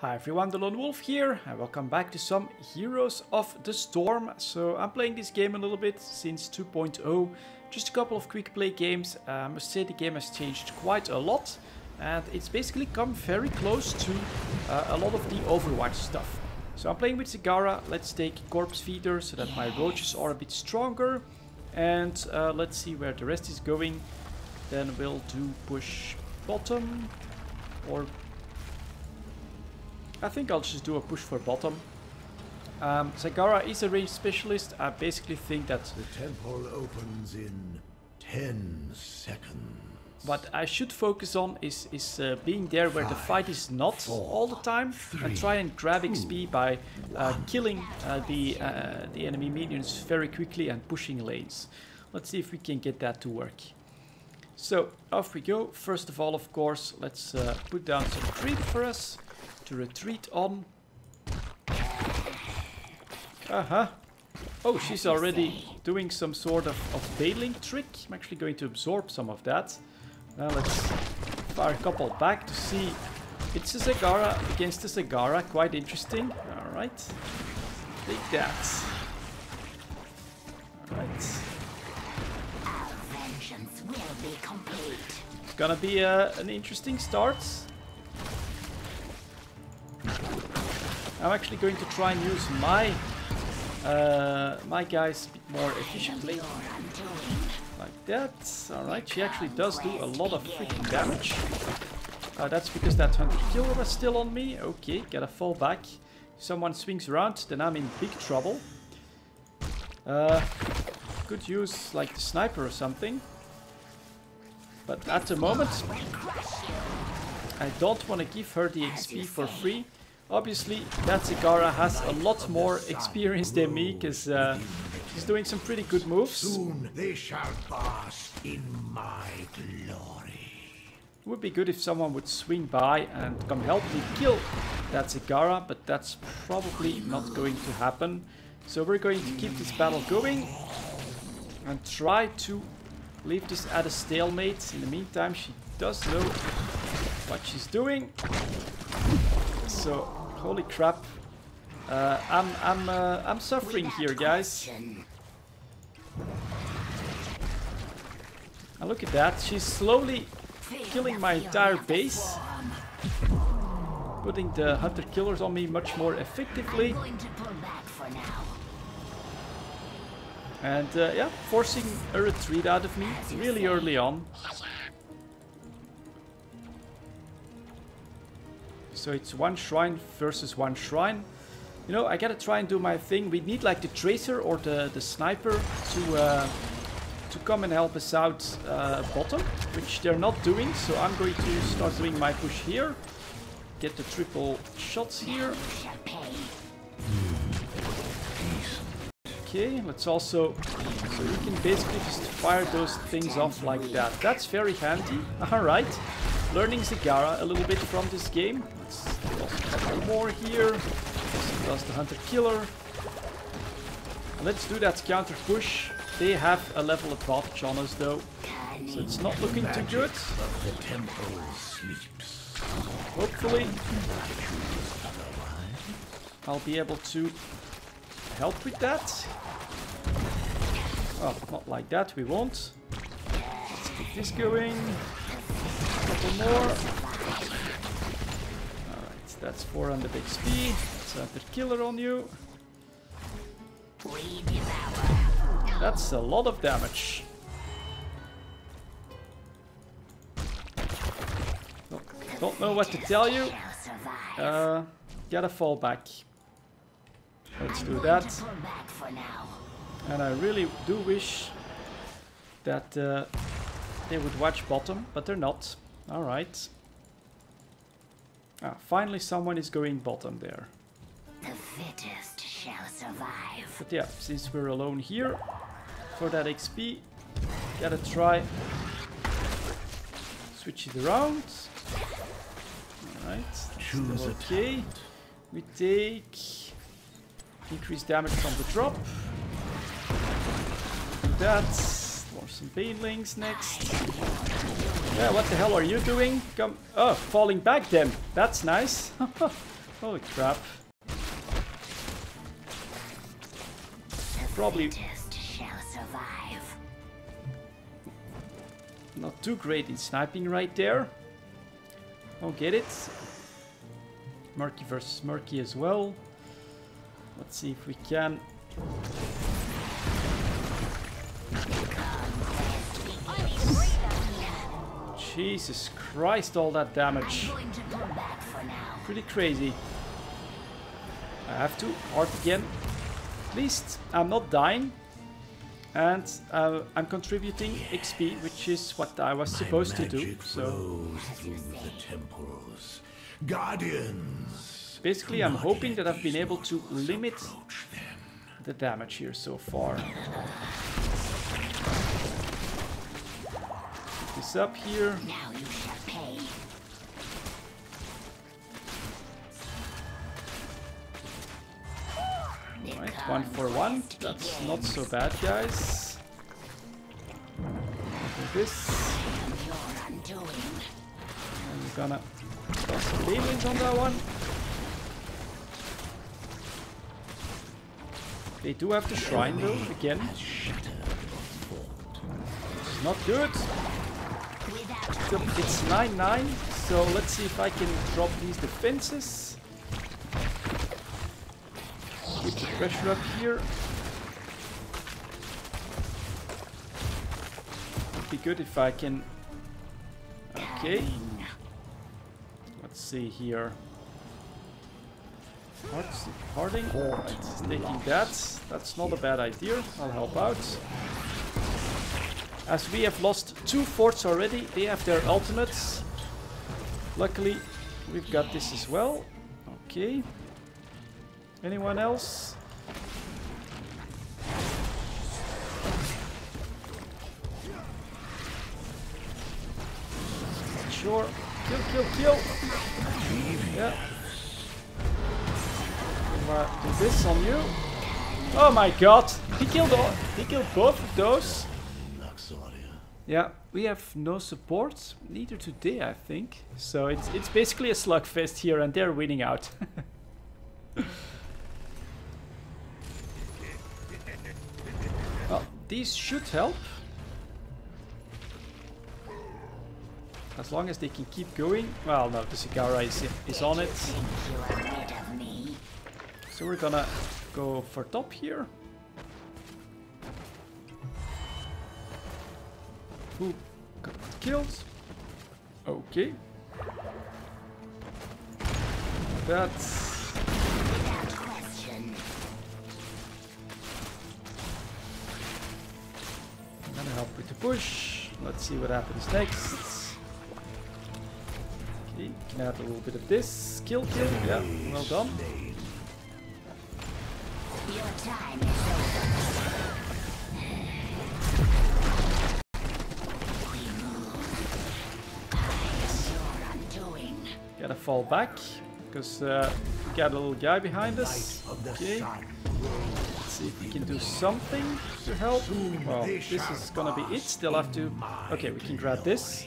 Hi everyone, the Lone Wolf here, and welcome back to some Heroes of the Storm. So I'm playing this game a little bit since 2.0, just a couple of quick play games. Uh, I must say the game has changed quite a lot, and it's basically come very close to uh, a lot of the Overwatch stuff. So I'm playing with Zagara, let's take Corpse Feeder so that my roaches are a bit stronger, and uh, let's see where the rest is going. Then we'll do push bottom, or I think I'll just do a push for bottom. Um, Zagara is a range specialist. I basically think that The temple opens in 10 seconds. what I should focus on is, is uh, being there where the fight is not four, all the time and try and grab two, XP by uh, killing uh, the, uh, the enemy minions very quickly and pushing lanes. Let's see if we can get that to work. So off we go. First of all, of course, let's uh, put down some creep for us to retreat on. Uh-huh. Oh, she's already doing some sort of, of bailing trick. I'm actually going to absorb some of that. Now let's fire a couple back to see. It's a Zagara against a Zagara. Quite interesting. Alright. Take that. Alright. Our vengeance will be complete. It's gonna be uh, an interesting start. I'm actually going to try and use my uh, my guys more efficiently. Like that. Alright, she actually does do a lot of freaking damage. Uh, that's because that hunter killer was still on me. Okay, gotta fall back. If someone swings around, then I'm in big trouble. Uh, could use like the sniper or something. But at the moment, I don't want to give her the XP for free. Obviously, that Zagara has a lot more experience than me, because uh, she's doing some pretty good moves. Soon they shall bask in my glory. It would be good if someone would swing by and come help me kill that Zagara, but that's probably not going to happen. So we're going to keep this battle going and try to leave this at a stalemate. In the meantime, she does know what she's doing. So, holy crap. Uh, I'm, I'm, uh, I'm suffering here, guys. And look at that, she's slowly killing my entire base. Putting the hunter killers on me much more effectively. And uh, yeah, forcing a retreat out of me really early on. So it's one shrine versus one shrine. You know, I gotta try and do my thing. We need like the tracer or the, the sniper to uh, to come and help us out uh, bottom, which they're not doing. So I'm going to start doing my push here. Get the triple shots here. Okay, let's also... So you can basically just fire those things off like that. That's very handy. Alright. Learning Zagara a little bit from this game. Let's a couple more here. Does the Hunter Killer. Let's do that counter push. They have a level advantage on us though. So it's not looking too good. The temple sleeps. Hopefully I'll be able to help with that. Oh, not like that, we won't. Let's keep this going. A couple more. Alright, that's 400 XP. Let's have the killer on you. That's a lot of damage. Don't know what to tell you. Uh, gotta fall back. Let's do that. And I really do wish that uh, they would watch bottom, but they're not. Alright. Ah, finally someone is going bottom there. The fittest shall survive. But yeah, since we're alone here, for that XP, gotta try switch it around. Alright, Choose okay. We take increased damage from the drop. That. Or some banelings next. Yeah, what the hell are you doing? Come. Oh, falling back then. That's nice. Holy crap. Probably- fittest shall survive. Not too great in sniping right there. Don't get it. Murky versus Murky as well. Let's see if we can. Jesus Christ, all that damage. Going to come back for now. Pretty crazy. I have to. Art again. At least I'm not dying. And uh, I'm contributing XP, which is what I was supposed to do. So through the temples. Guardians. basically I'm hoping that I've been able to limit them. the damage here so far. This up here. Now you shall pay. Right, one for one. That's not so bad, guys. Do this. I'm gonna toss some Leylands on that one. They do have the shrine though, again. It's not good. It's 9-9, so let's see if I can drop these defenses. Keep the pressure up here. Would be good if I can... Okay. Let's see here. Harding, alright, taking that. That's not a bad idea. I'll help out. As we have lost two forts already, they have their ultimates. Luckily, we've got this as well. Okay. Anyone else? Sure. Kill, kill, kill. Yeah. Uh, do this on you. Oh my god! He killed all. He killed both of those. Yeah, we have no support, neither today, I think. So it's it's basically a slugfest here, and they're winning out. well, these should help. As long as they can keep going. Well, no, the Zagara is, is on it. you are rid of me. So we're gonna go for top here. Killed? Okay. That's question. gonna help with the push. Let's see what happens next. Okay, can add a little bit of this. Kill, kill. Yeah, well done. Your time is over. Fall back because uh, we got a little guy behind us. Okay. Let's see if we can do something to help. Well, this is gonna be it. Still have to. Okay, we can grab this.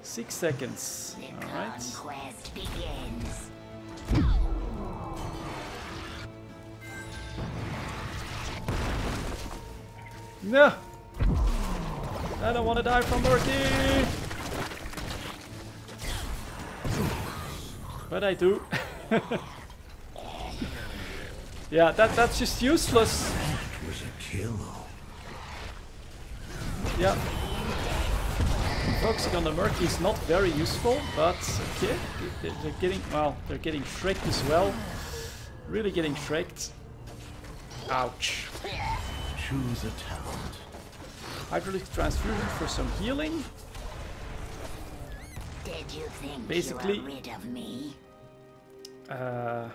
Six seconds. All right. No. I don't want to die from Murky. But I do. yeah, that that's just useless. That was a kill. Yeah. Focusing on the Murky is not very useful, but okay. they- They're getting, well, they're getting shreked as well. Really getting shreked. Ouch. Choose a talent. Hydralisk Transfusion for some healing. Did you think Basically- Uh,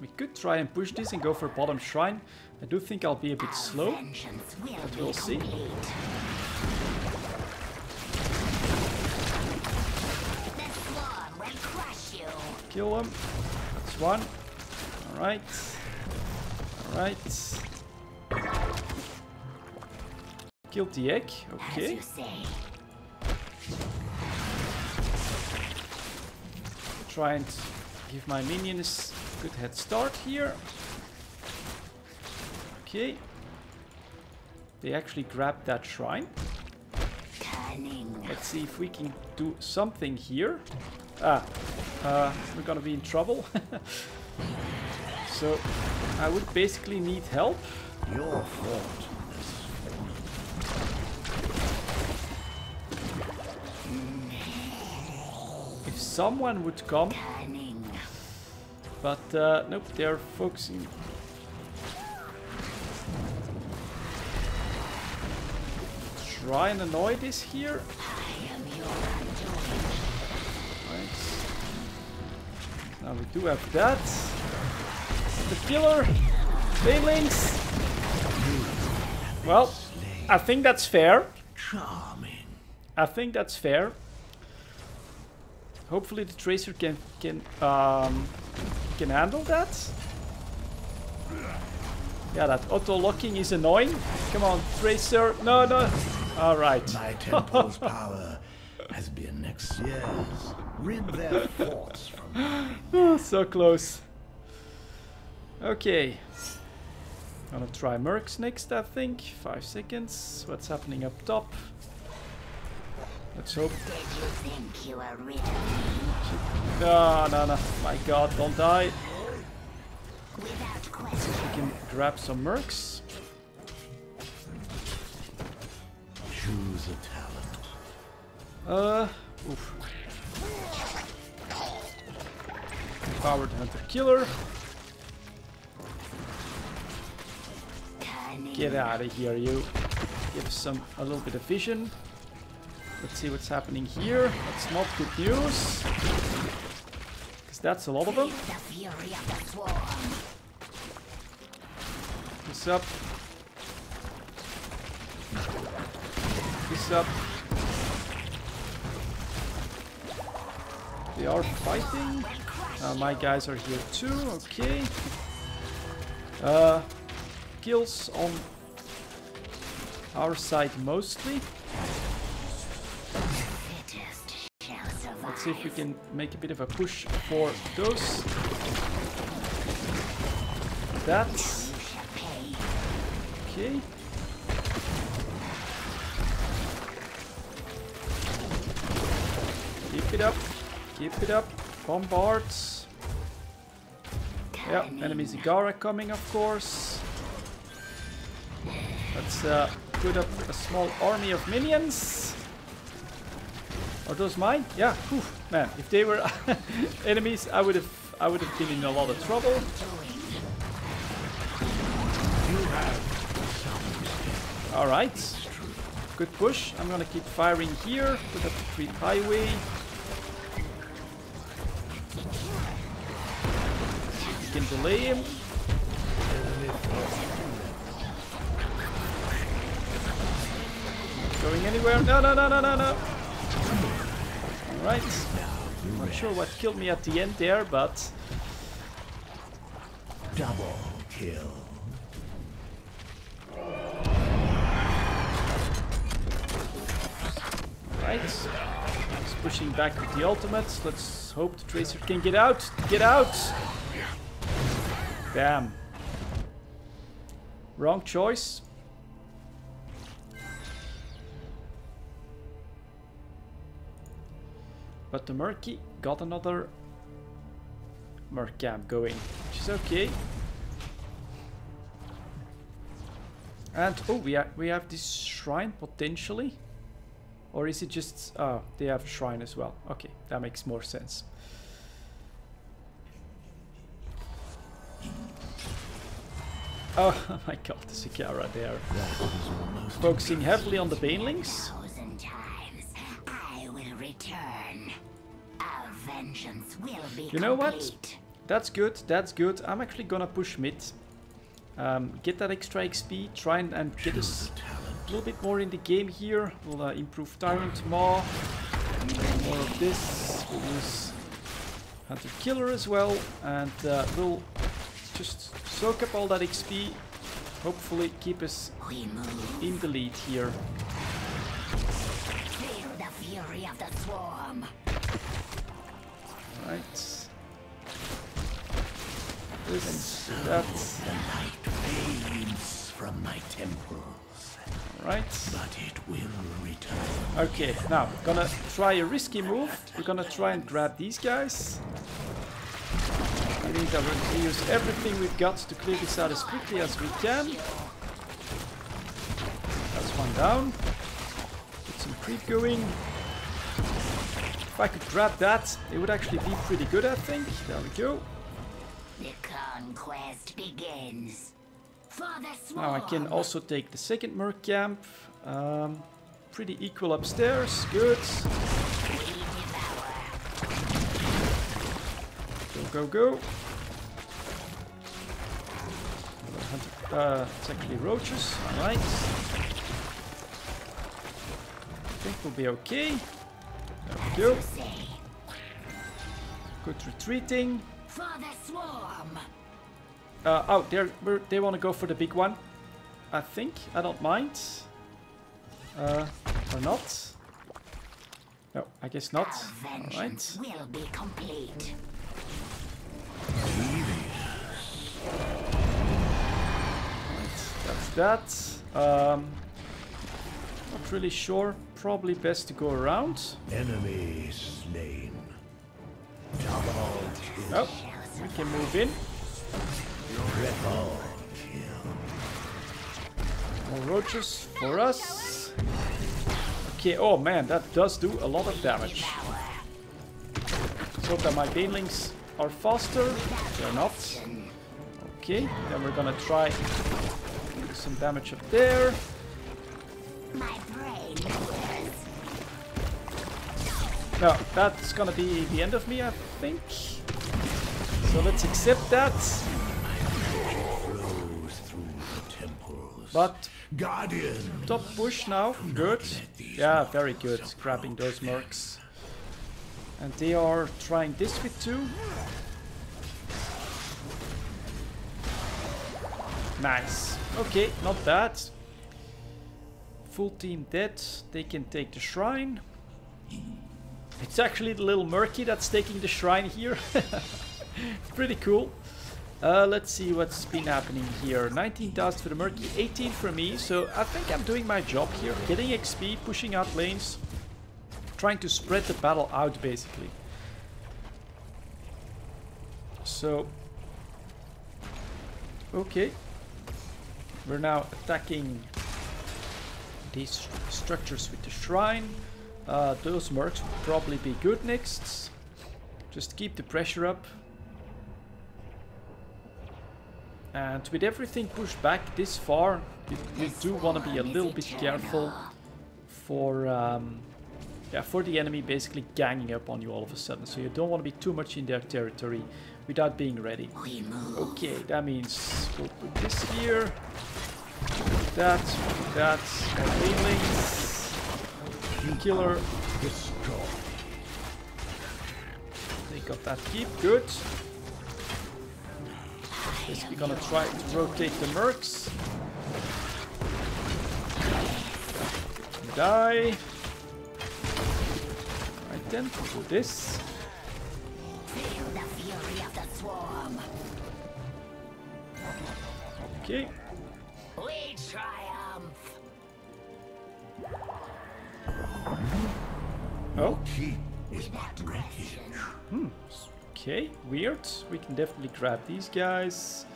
we could try and push this and go for bottom shrine. I do think I'll be a bit Our slow. but we'll see. complete. The swarm will crush you. Kill him. That's one. Alright. Alright. Killed the egg. Okay. Try and give my minions a good head start here. Okay. They actually grabbed that shrine. Let's see if we can do something here. Ah, uh, we're gonna be in trouble. so, I would basically need help. Your fault. If someone would come. But uh, nope, they're focusing. Try and annoy this here. Right. Now we do have that. The killer. Banelings. Well, I think that's fair. Charming. I think that's fair. Hopefully the tracer can can um, can handle that. Yeah, that auto locking is annoying. Come on, tracer. No, no. All right. My temple's power has been ex- yes. Rid their thoughts from. Oh, so close. Okay. Gonna try Mercs next, I think. Five seconds. What's happening up top? Let's hope. Did you think you were rid of me? No, no, no. My god, don't die. Without question. We can grab some Mercs. Choose a talent. Uh, oof. Powered Hunter Killer. Get out of here, you. Give us some a little bit of vision. Let's see what's happening here. That's not good news. Because that's a lot of them. The fury of the swarm. This up. This up. They are fighting. Uh, my guys are here too. Okay. Uh, kills on our side mostly. See if we can make a bit of a push for those. That. You. Okay. Keep it up. Keep it up. Bombards. Yeah, enemy Zagara coming, of course. Let's uh, put up a small army of minions. Are those mine? Yeah. Whew, man, if they were enemies, I would have I would have been in a lot of trouble. All right. Good push. I'm gonna keep firing here. Put up the creep highway. We can delay him. Going anywhere? No, no, no, no, no, no. All right. Not sure what killed me at the end there, but Double kill. Right. He's pushing back with the ultimates. Let's hope the Tracer can get out. Get out! Damn. Wrong choice. But the Murky got another camp going, which is okay. And oh, we have we have this shrine potentially. Or is it just... Oh, they have a shrine as well. Okay, that makes more sense. Oh my god, the Zagara there. Focusing heavily on the Banelings. Return. Our vengeance will be You know what? That's good, that's good. I'm actually gonna push mid. Um, get that extra XP, try and, and get us a little bit more in the game here. We'll uh, improve Tyrant Maw. More of this. We'll use Hunter Killer as well. And uh, we'll just soak up all that XP. Hopefully keep us in the lead here. This, that. Fades from my temples, Right. but it will return. Okay, now we're gonna try a risky move. We're gonna try and grab these guys. I mean that we're gonna use everything we've got to clear this out as quickly as we can. That's one down. Get some creep going. If I could grab that, it would actually be pretty good, I think. There we go. Conquest begins. For the swarm. Now I can also take the second merc camp. Um, pretty equal upstairs. Good. Go, go, go. Uh, it's actually roaches. Alright. I think we'll be okay. There we go. Good retreating. For the swarm. Uh, oh, they're, we're, they want to go for the big one. I think. I don't mind. Uh, or not. No, I guess not. Our Alright. will be complete. That's that. Um, not really sure. Probably best to go around. Enemy slain. Double kill. Oh, we can move in. More roaches for us. Okay, oh man, that does do a lot of damage. Let's hope that my banelings are faster. They're not. Okay, then we're gonna try some damage up there. No, that's gonna be the end of me, I think. So let's accept that. But Guardian. top push now. Good. Yeah, very good. Grabbing those mercs. And they are trying this with two. Nice. Okay, not bad. Full team dead. They can take the shrine. It's actually the little Murky that's taking the shrine here. Pretty cool. Uh, let's see what's been happening here. 19,000 for the Murky, 18 for me. So I think I'm doing my job here. Getting XP, pushing out lanes. Trying to spread the battle out basically. So... Okay. We're now attacking these structures with the shrine. Uh, those mercs would probably be good next. Just keep the pressure up. And with everything pushed back this far, you, you do want to be a little bit careful for um, yeah for the enemy basically ganging up on you all of a sudden. So you don't want to be too much in their territory without being ready. Okay, that means we'll put this here. That, that, more banelings. Killer. Destroy. Take up that keep, good. Basically gonna try to rotate the mercs. Die. Right then, do this. The the. Okay. We triumph. Oh, Keep is but wreckage. Okay, weird. We can definitely grab these guys.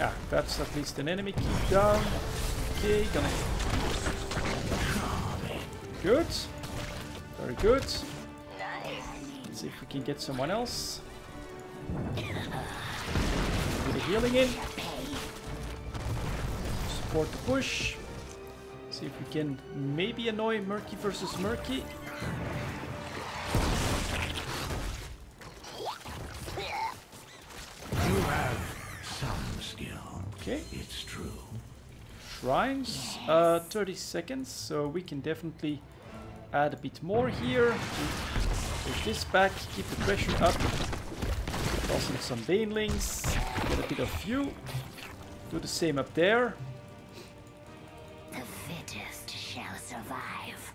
Ah, that's at least an enemy. Keep down. Okay, gonna. Good. Very good. Let's see if we can get someone else. Put the healing in. Support the push. See if we can maybe annoy Murky versus Murky. You have some skill. Okay. It's true. Shrines. Uh, 30 seconds, so we can definitely add a bit more here. Push this back, keep the pressure up. Toss in some banelings. Get a bit of view. Do the same up there. The shall survive.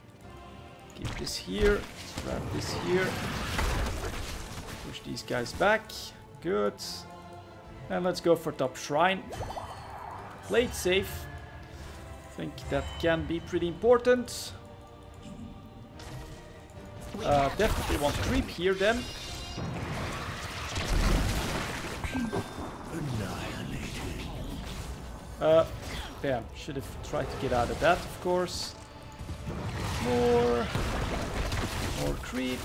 Keep this here. Grab this here. Push these guys back. Good. And let's go for top shrine. Play it safe. think that can be pretty important. Uh, definitely want creep here then. Uh, damn, should have tried to get out of that, of course. More. More creep.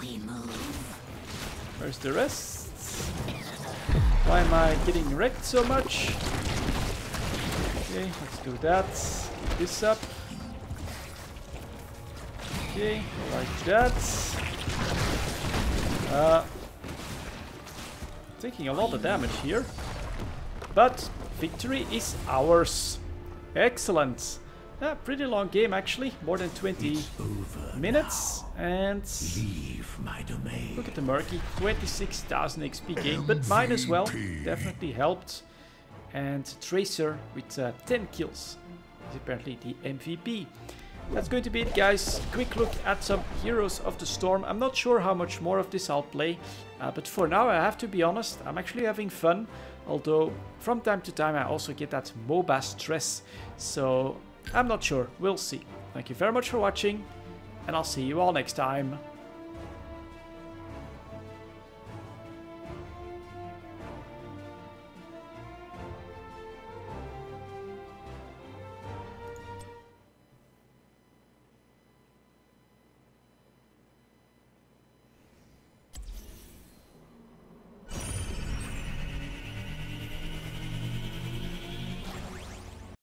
We move. Where's the rest? Why am I getting wrecked so much? Okay, let's do that. Keep this up. Okay, like that. Uh, taking a lot of damage here. But victory is ours. Excellent. Yeah, pretty long game actually. More than 20 It's over. minutes. And Leave my domain. Look at the Murky, 26,000 XP gain, but mine as well, definitely helped. And Tracer with uh, 10 kills is apparently the MVP. That's going to be it guys, quick look at some Heroes of the Storm. I'm not sure how much more of this I'll play, uh, but for now I have to be honest, I'm actually having fun. Although from time to time I also get that MOBA stress, so I'm not sure, we'll see. Thank you very much for watching, and I'll see you all next time.